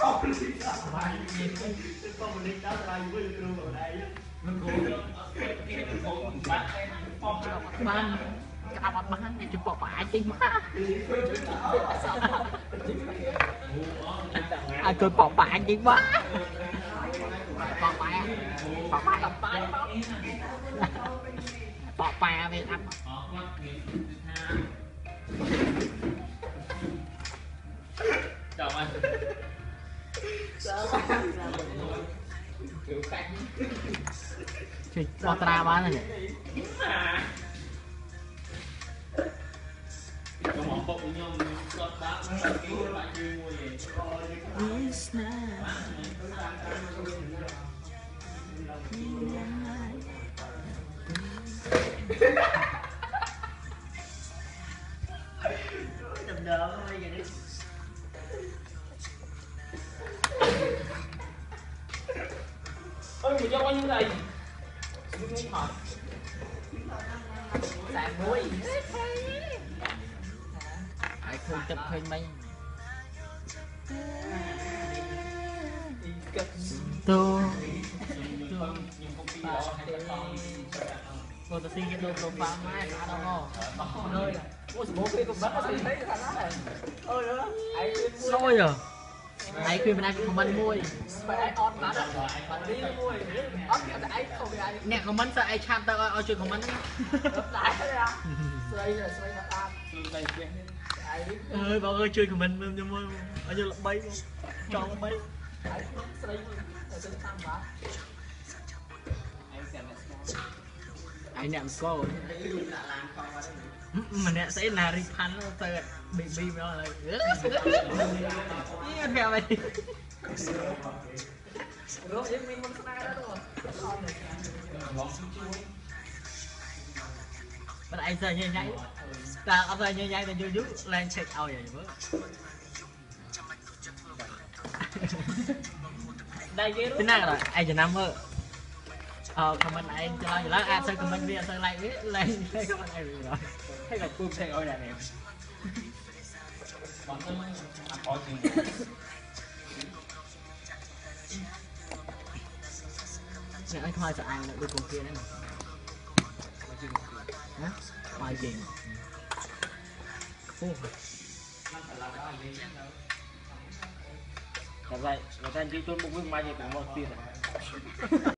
không đi ra ngoài không đi bỏ ngoài với luôn ở đây bỏ kenapa bang ini jumpa pancing mah? Aku bỏ pancing mah. Bỏ pa, bỏ pa tập tay. Bỏ pa về ăn. Chào anh. ជួយបោះត្រាបានហ្នឹងខ្ញុំមកពុកខ្ញុំគាត់បាក់គេបាក់យើងមួយឯងស្នា ôi cho bao nhiêu này xài muối ai khơi chụp khơi đó là con cô ta xin cái đồ đồ phá mai phá đâu bố kia cũng bắt nó thấy thằng đó này. Ôi ឯងពីមិនឯង comment មួយបើឯងអត់បានបានទីមួយអត់គេតែឯងខុសគេឯងអ្នក comment សើឯងឆាតទៅឲ្យជួយ comment ហ្នឹងតែស្រីស្រីមកតាមជួយតែស្វេះអើយបងអើយជួយ comment មើលខ្ញុំមើលឲ្យយកល្បីចង់ល្បីស្រីមើលទៅតាមបាទឯងស្អាតស្អាត ហើយអ្នកមិនស្គាល់ម្នាក់ស្អីណារីផាន់ទៅប៊ីប៊ីមកហើយនេះប្រាប់ឲ្យរកយើងមានមុនស្ដាយដល់បងអីសើញញ៉ៃតើអត់សើញញ៉ៃតែយូរយូរឡើងឆែកឲ្យហើយមើលដៃគេរួចណាស់ឯចំណាំមើល Ờ, comment anh cho lo lắm, à sao comment video sao like biết lên lên comment anh rồi hay là phương xe ôi là em. Còn tôi mới có chuyện Nè anh khoai sợ ai lại đưa cùng kia đấy mà Hả? Khoai gì? Ô, Là vậy, người ta chỉ chôn một cái mai thì cũng một tiền.